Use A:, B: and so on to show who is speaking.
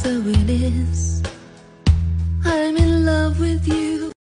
A: so it is.